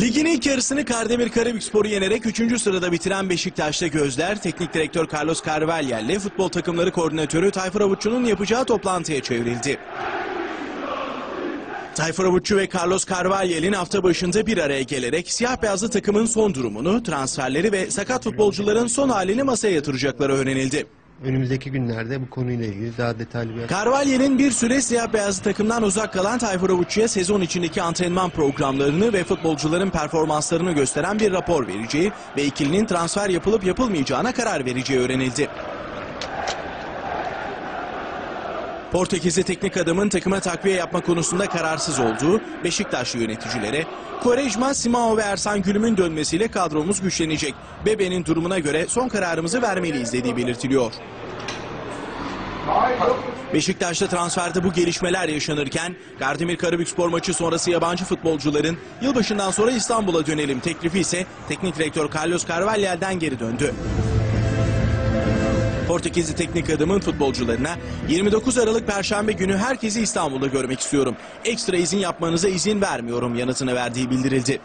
Ligin ilk yarısını Kardemir Karabükspor'u yenerek 3. sırada bitiren Beşiktaş'ta gözler teknik direktör Carlos Carvalho ile futbol takımları koordinatörü Tayfur Avuççu'nun yapacağı toplantıya çevrildi. Tayfur Avuççu ve Carlos Carvalho'nun hafta başında bir araya gelerek siyah beyazlı takımın son durumunu, transferleri ve sakat futbolcuların son halini masaya yatıracakları öğrenildi. Önümüzdeki günlerde bu konuyla ilgili daha detaylı bir Carvalho'nun bir süre siyah beyazlı takımdan uzak kalan Tayfur Avuççu'ya sezon içindeki antrenman programlarını ve futbolcuların performanslarını gösteren bir rapor vereceği ve ikilinin transfer yapılıp yapılmayacağına karar vereceği öğrenildi. Portekizli teknik adamın takıma takviye yapma konusunda kararsız olduğu Beşiktaşlı yöneticilere Quaresma, Simao ve Ersan Gülüm'ün dönmesiyle kadromuz güçlenecek. Bebe'nin durumuna göre son kararımızı vermeliyiz dediği belirtiliyor. Beşiktaş'ta transferde bu gelişmeler yaşanırken Gardemir Karabükspor maçı sonrası yabancı futbolcuların yılbaşından sonra İstanbul'a dönelim teklifi ise teknik direktör Carlos Carvalho'dan geri döndü. Portekizli teknik adamın futbolcularına 29 Aralık Perşembe günü herkesi İstanbul'da görmek istiyorum. Ekstra izin yapmanıza izin vermiyorum yanıtını verdiği bildirildi.